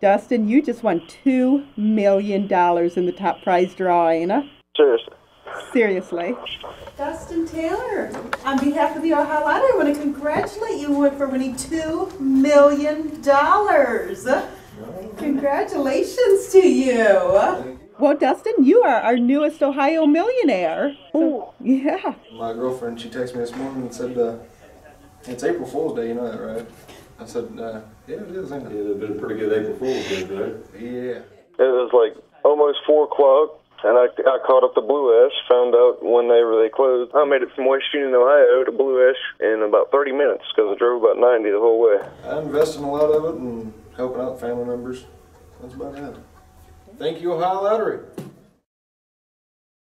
Dustin, you just won $2 million in the top prize draw, drawing. Seriously. Seriously. Dustin Taylor, on behalf of the Ohio Lottery, I want to congratulate you for winning $2 million. Congratulations to you. Well, Dustin, you are our newest Ohio millionaire. So, yeah. My girlfriend, she texted me this morning and said, uh, it's April Fool's Day, you know that, right? I said, uh, yeah, it is, ain't Yeah, it? they've been a pretty good April Fool's Day, right? Yeah. It was like almost four o'clock, and I, I called up the Blue Ash, found out when they were they closed. I made it from West Union, Ohio to Blue Ash in about 30 minutes because I drove about 90 the whole way. I invest in a lot of it and helping out family members. That's about it. Thank you, Ohio Lottery.